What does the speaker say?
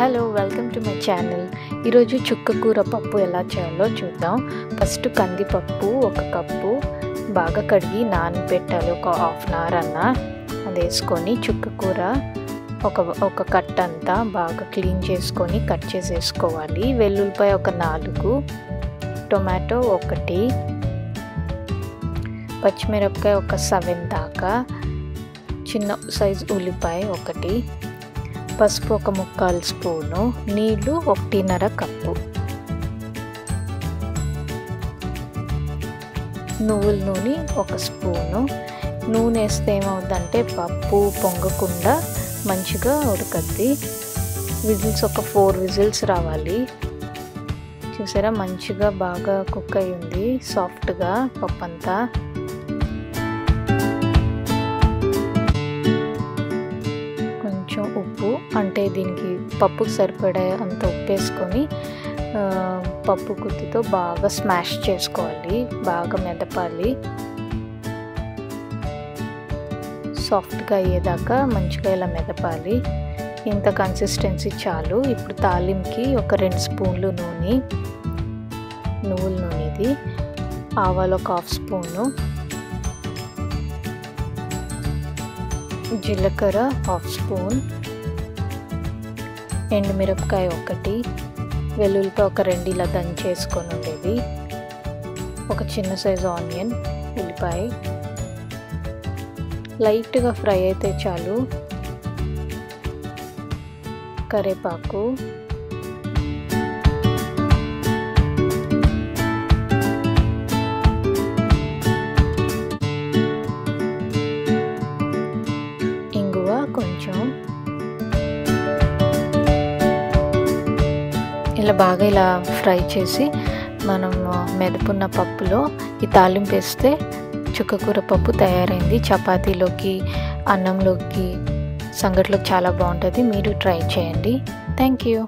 Hello welcome to my channel ఈరోజు చుక్క కూర పప్పు ఎలా చేయాలో చూద్దాం. ఫస్ట్ కందిపప్పు ఒక కప్పు బాగా కడిగి నానబెట్టాలి. ఒక హాఫ్ అన్ అవర్ అన్న. అది వేసుకొని చుక్క కూర ఒక ఒక కట్ అంతా బాగా క్లీన్ చేసుకొని కట్ చేసేసుకోవాలి. వెల్లుల్లిపాయ ఒక నాలుగు టొమాటో ఒకటి పచ్చిమిరపకాయ ఒక సెవెన్ దాకా చిన్న సైజు ఉల్లిపాయ ఒకటి పసుపు ఒక ముక్కాలు స్పూను నీళ్ళు ఒకటిన్నర కప్పు. నువ్వుల నూనె ఒక స్పూను. నూనె వేస్తే ఏమవుతుందంటే పప్పు పొంగకుండా మంచిగా ఉడకద్ది. విజిల్స్ ఒక ఫోర్ విజిల్స్ రావాలి. చూసారా? మంచిగా బాగా కుక్ అయి ఉంది సాఫ్ట్గా పప్పు అంతా దీనికి పప్పుకు సరిపడే అంత ఉప్పు వేసుకొని పప్పు కుత్తితో బాగా స్మాష్ చేసుకోవాలి. బాగా మెదపాలి. సాఫ్ట్గా అయ్యేదాకా మంచిగా ఇలా మెదపాలి. ఇంత కన్సిస్టెన్సీ చాలు. ఇప్పుడు తాలింకి ఒక రెండు స్పూన్లు నూనె నువ్వుల నూనె ఇది ఆవాలు ఒక హాఫ్ స్పూను జీలకర్ర హాఫ్ స్పూన్ ఎండుమిరపకాయ ఒకటి వెల్లుల్లిపాయ ఒక రెండు ఇలా దంచేసుకొని ఉండేది. ఒక చిన్న సైజు ఆనియన్ ఉల్లిపాయ. లైట్గా ఫ్రై అయితే చాలు. కరేపాకు ఇలా బాగా ఇలా ఫ్రై చేసి మనం మెదపున్న పప్పులో ఈ తాలింపు వేస్తే చుక్కకూర పప్పు తయారైంది. చపాతీలోకి అన్నంలోకి సంగట్లోకి చాలా బాగుంటుంది. మీరు ట్రై చేయండి. Thank you.